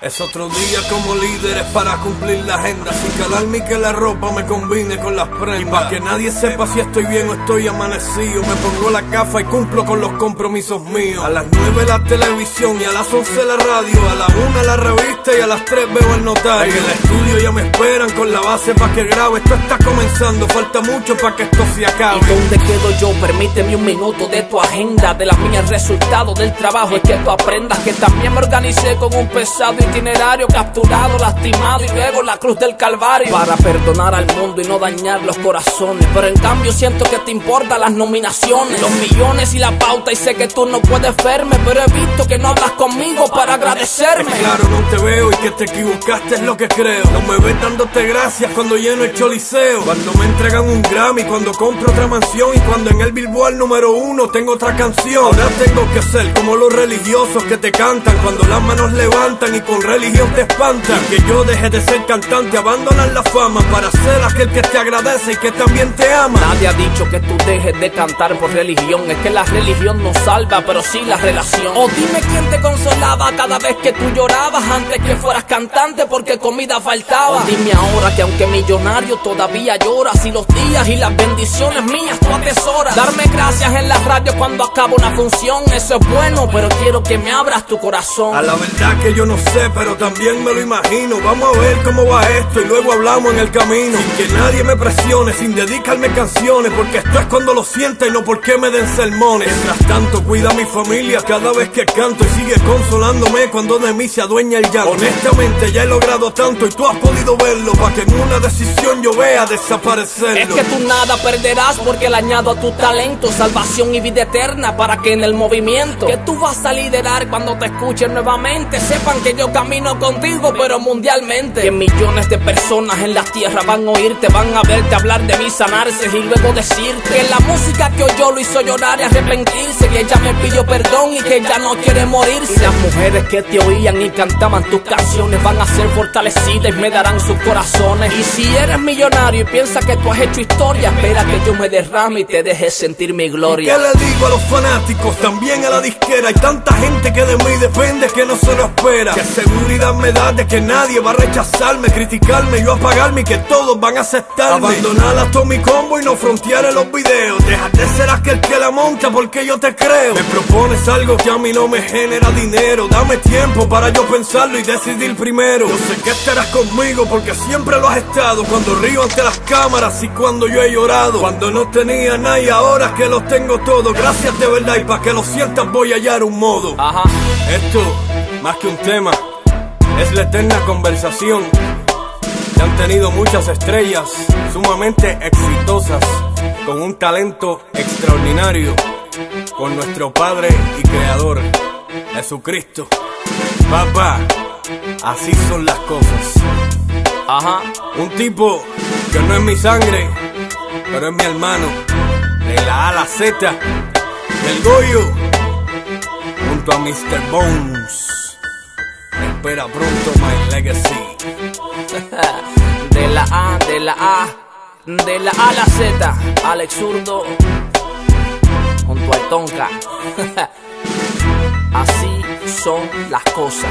Es otro día como líderes para cumplir la agenda. Sin calarme y que la ropa me combine con las prendas. Para que nadie sepa si estoy bien o estoy amanecido, me pongo la gafa y cumplo con los compromisos míos. A las 9 la televisión y a las 11 la radio. A la 1 la revista y a las 3 veo el notario. En el estudio ya me esperan con la base para que grabe. Esto está comenzando, falta mucho para que esto se acabe. ¿Y dónde quedo yo? Permíteme un minuto de tu agenda. De la mía el resultado del trabajo es que tú aprendas que también me organicé con un pesado itinerario capturado, lastimado y luego la cruz del Calvario para perdonar al mundo y no dañar los corazones. Pero en cambio siento que te importan las nominaciones, los millones y la pauta y sé que tú no puedes verme, pero he visto que no hablas conmigo para agradecerme. Claro, no te veo y que te equivocaste es lo que creo. No me ves dándote gracias cuando lleno el choliseo, cuando me entregan un Grammy, cuando compro otra mansión y cuando en el Billboard número uno tengo otra canción. Ahora tengo que ser como los religiosos que te cantan cuando las manos levantan y con religión te espantan. Que yo deje de ser cantante, abandonar la fama para ser aquel que te agradece y que también te ama. Nadie ha dicho que tú dejes de cantar por religión. Es que la religión no salva, pero sí la relación. O dime quién te consolaba cada vez que tú llorabas antes que fueras cantante porque comida faltaba. Dime ahora que aunque millonario todavía lloras y los días y las bendiciones mías tú atesoras. Darme gracias en la radio cuando acaba una función, eso es bueno, pero quiero que me abras tu corazón. A la verdad que yo no sé, pero también me lo imagino. Vamos a ver cómo va esto y luego hablamos en el camino. Sin que nadie me presione, sin dedicarme canciones, porque esto es cuando lo sienta y no porque me den sermones. Mientras tanto, cuida a mi familia cada vez que canto y sigue consolándome cuando de mí se adueña el llanto. Honestamente, ya he logrado tanto y tú has podido para que en una decisión yo vea desaparecerlo. Es que tú nada perderás porque le añado a tu talento salvación y vida eterna para que en el movimiento que tú vas a liderar cuando te escuchen nuevamente sepan que yo camino contigo pero mundialmente. Que millones de personas en la tierra van a oírte, van a verte hablar de mí, sanarse y luego decirte que la música que oyó lo hizo llorar y arrepentirse, que ella me pidió perdón y que ya no quiere morirse. Las mujeres que te oían y cantaban tus canciones van a ser fortalecidas y me darán sus Y si eres millonario y piensas que tú has hecho historia, espera que yo me derrame y te deje sentir mi gloria. ¿Qué le digo a los fanáticos? También a la disquera. Hay tanta gente que de mí depende que no se lo espera. Que seguridad me da de que nadie va a rechazarme, criticarme, yo apagarme y que todos van a aceptarme. Abandonar a mi Combo y no frontear en los videos. Déjate ser aquel que la monta porque yo te creo. Me propones algo que a mí no me genera dinero. Dame tiempo para yo pensarlo y decidir primero. Yo sé que estarás conmigo porque siempre lo has estado. Cuando río ante las cámaras y cuando yo he llorado. Cuando no tenía nada y ahora que lo tengo todo. Gracias de verdad y para que lo sientas voy a hallar un modo. Ajá. Esto, más que un tema, es la eterna conversación. que han tenido muchas estrellas sumamente exitosas, con un talento extraordinario, con nuestro Padre y Creador, Jesucristo. Papá, así son las cosas. Ajá. Un tipo que no es mi sangre, pero es mi hermano. De la A a la Z, del Goyo, junto a Mr. Bones. Espera pronto My Legacy. De la A, de la A, de la A a la Z, Alex Zurdo, junto al Tonka. Así son las cosas.